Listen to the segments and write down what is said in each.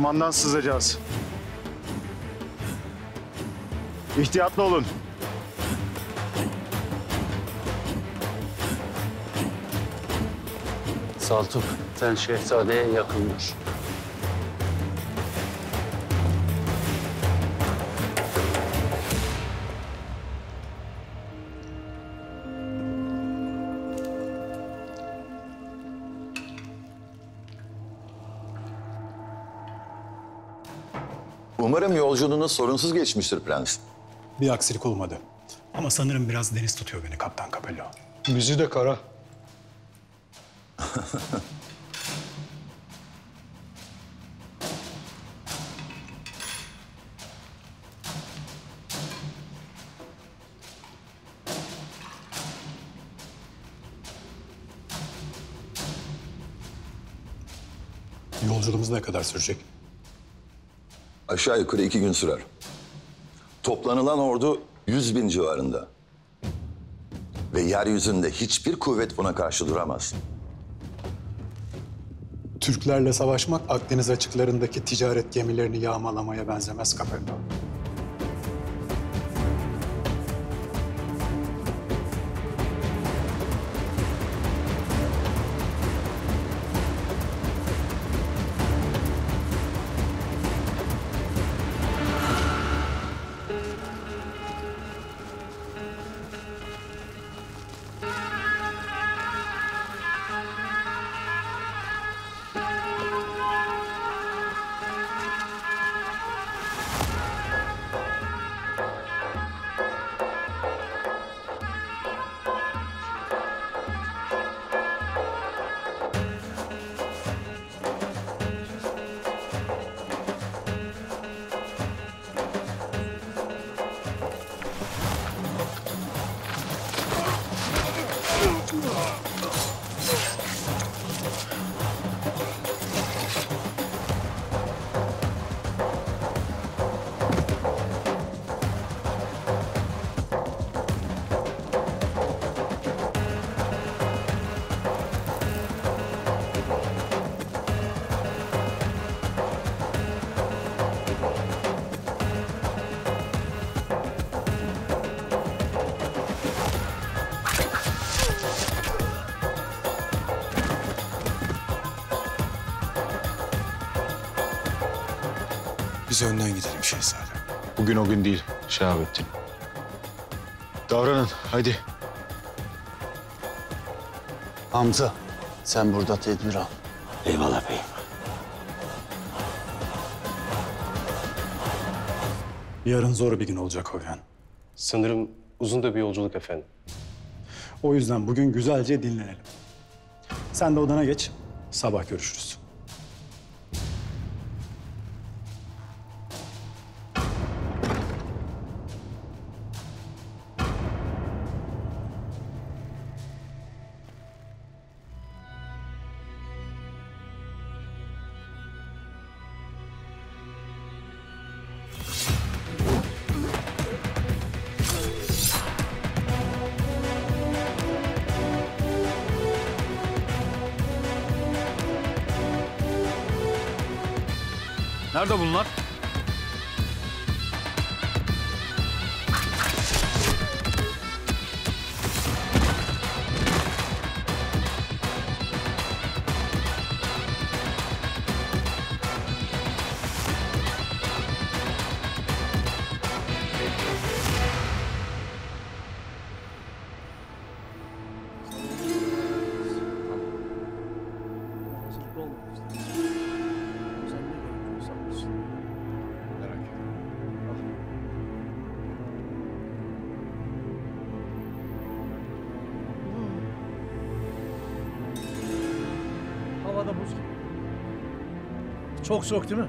Ormandan sızacağız. İhtiyatlı olun. Saltuk, sen şehzadeye yakın Umarım yolculuğunuz sorunsuz geçmiştir prens. Bir aksilik olmadı. Ama sanırım biraz deniz tutuyor beni Kaptan Capello. Bizi de kara. Yolculuğumuz ne kadar sürecek? Aşağı yukarı iki gün sürer. Toplanılan ordu 100 bin civarında. Ve yeryüzünde hiçbir kuvvet buna karşı duramaz. Türklerle savaşmak Akdeniz açıklarındaki ticaret gemilerini yağmalamaya benzemez Capello. Biz önden gidelim şehzadem. Bugün o gün değil Şahabettin. Davranın hadi. Hamza, sen burada tedbir al. Eyvallah beyim. Yarın zor bir gün olacak Oyhan. Sanırım uzun da bir yolculuk efendim. O yüzden bugün güzelce dinlenelim. Sen de odana geç. Sabah görüşürüz. Nerede bunlar? Çok soğuk değil mi?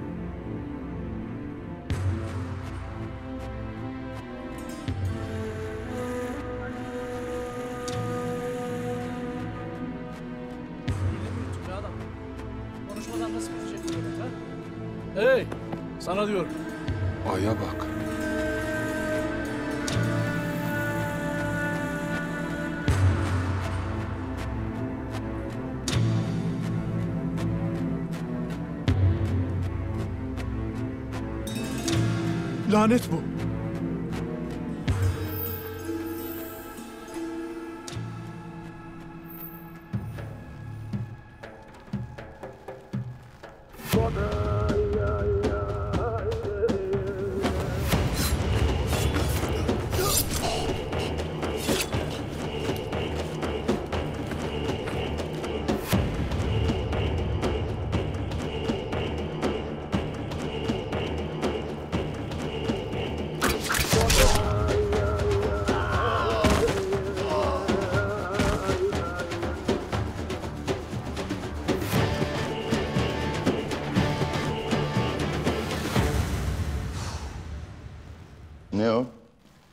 Hey! Sana diyorum. Aya bak. Lanet bu.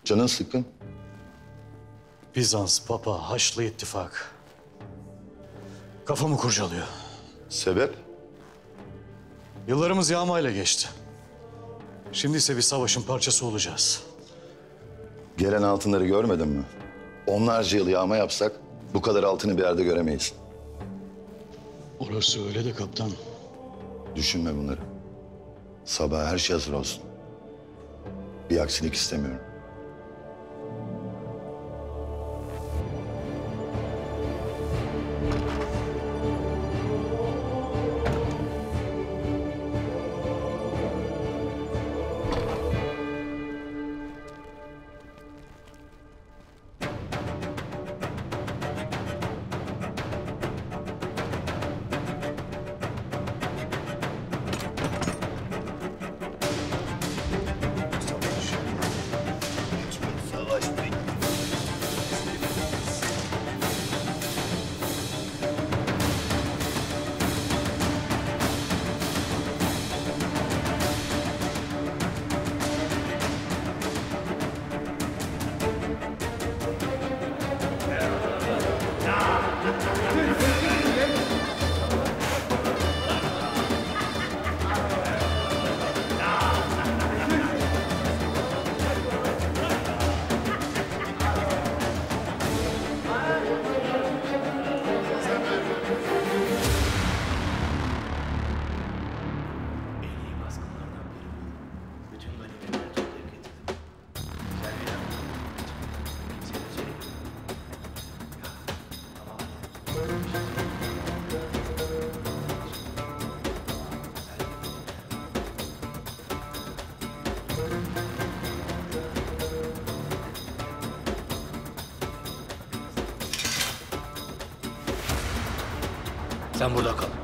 Canın sıkkın. Bizans, Papa, Haçlı İttifak. Kafamı kurcalıyor. Sebep? Yıllarımız yağmayla geçti. Şimdi ise bir savaşın parçası olacağız. Gelen altınları görmedin mi? Onlarca yıl yağma yapsak bu kadar altını bir yerde göremeyiz. Orası öyle de kaptan. Düşünme bunları. Sabah her şey hazır olsun. Bir aksilik istemiyorum. Sen burada kal.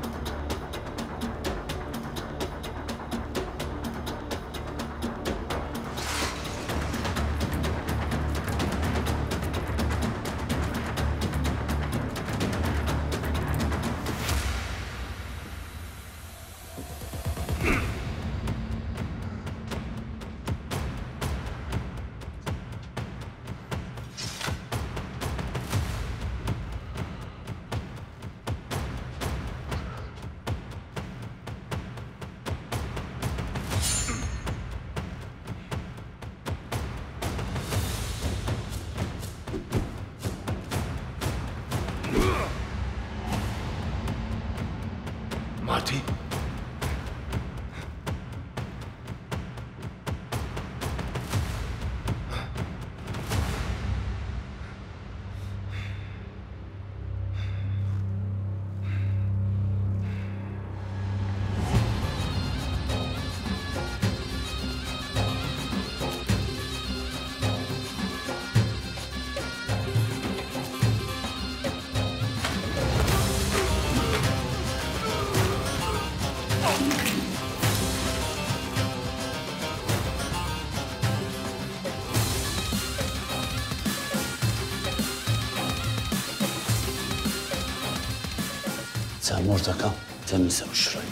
Sen burada kal. Temizle bu şurayı.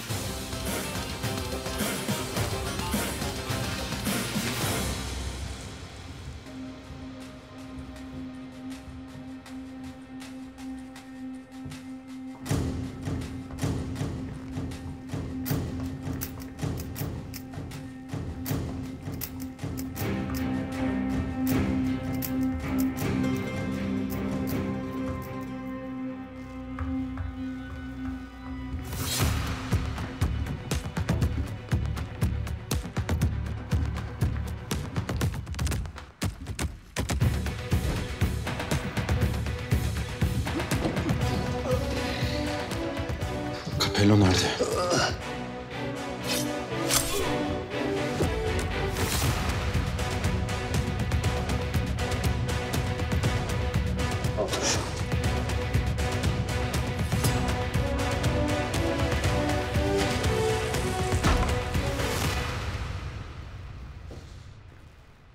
Capello nerede?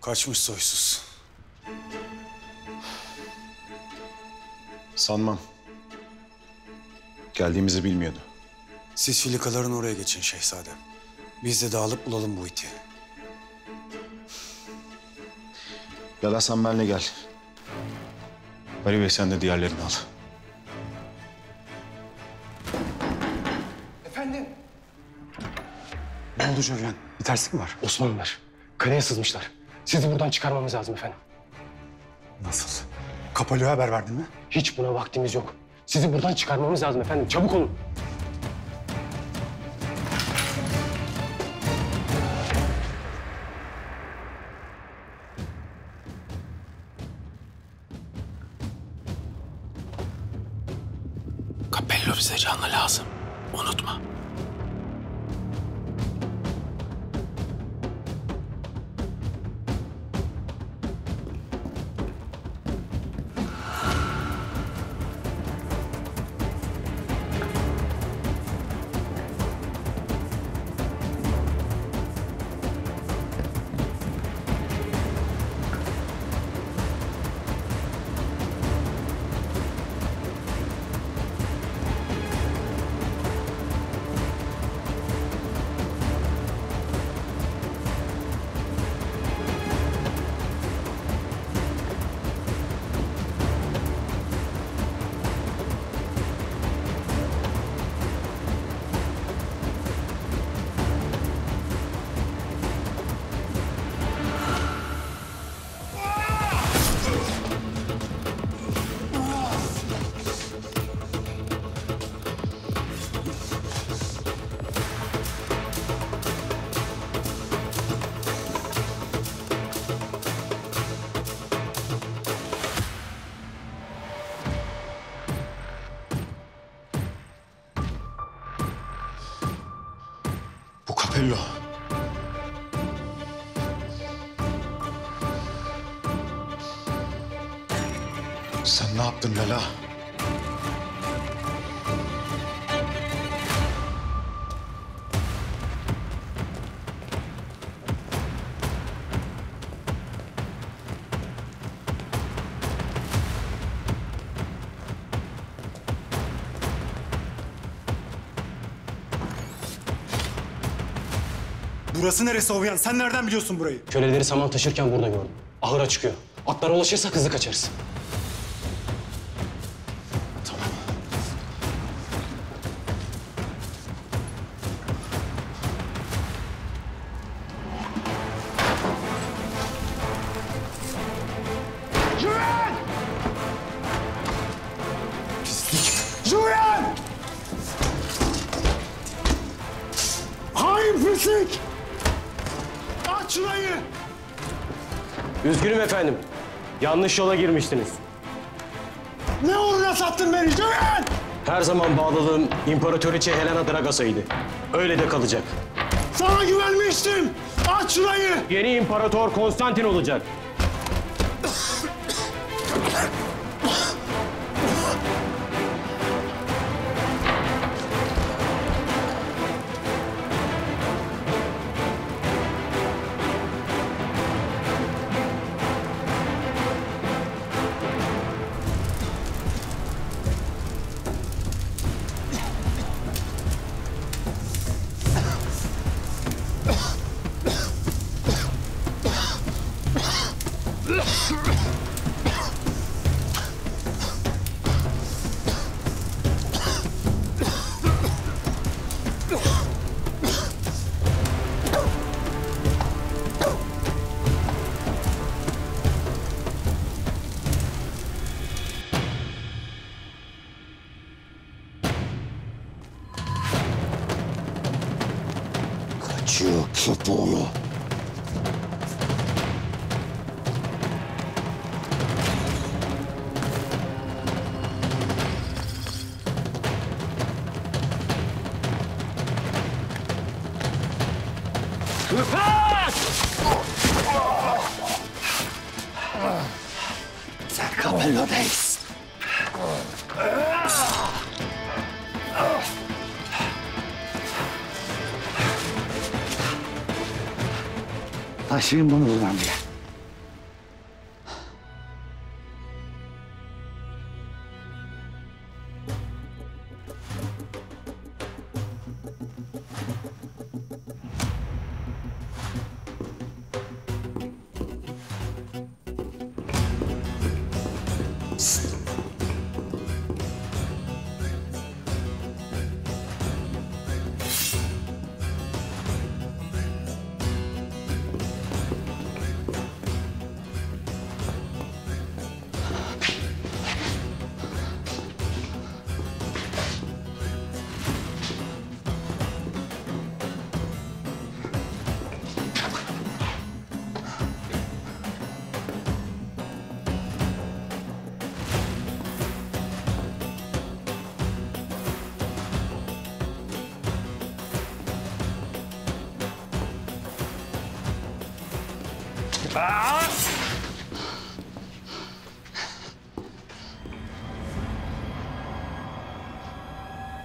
Kaçmış soysuz. Sanmam. Geldiğimizi bilmiyordu. Siz filikaların oraya geçin şehzadem. Biz de dağılıp bulalım bu iti. Gel Hasan benle gel. Ali Bey sen de diğerlerini al. Ne oldu Jovyen? Bir terslik mi var? Osmanlılar. Kaleye sızmışlar. Sizi buradan çıkarmamız lazım efendim. Nasıl? Kapalyo'ya haber verdin mi? Hiç buna vaktimiz yok. Sizi buradan çıkarmamız lazım efendim. Çabuk olun. Bize canlı lazım. Unutma. Ne yaptın Lala? Burası neresi Ovyan? Sen nereden biliyorsun burayı? Köleleri saman taşırken burada gördüm. Ahıra çıkıyor. Atlara ulaşırsak hızlı kaçarız. Jovyen! Hain pislik! Aç şurayı! Üzgünüm efendim. Yanlış yola girmiştiniz. Ne uğruna sattın beni Jovyen? Her zaman bağlılığım İmparatoriçe Helena Dragasa'ydı. Öyle de kalacak. Sana güvenmiştim! Aç şurayı! Yeni imparator Konstantin olacak. Kaçıyor köpoğlu. Taşıyın bunu buradan bir.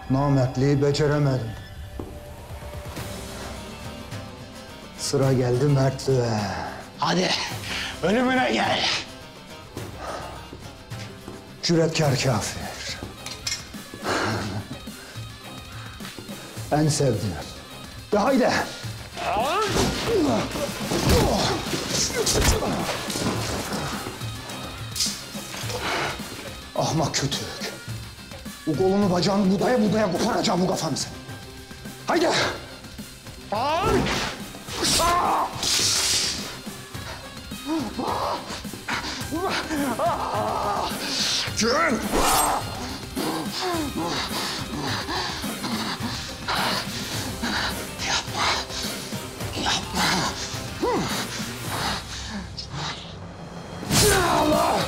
Namertliği beceremedim. Sıra geldi mertliğe. Hadi ölümüne gel. Cüretkar kafir. en sevdiğim. De haydi. Ahmak kötülük. Bu kolunu bacağını budaya budaya koparacağım bu kafanı sen. Haydi. Ay! Aa! Gün! Yapma. Yapma. Now!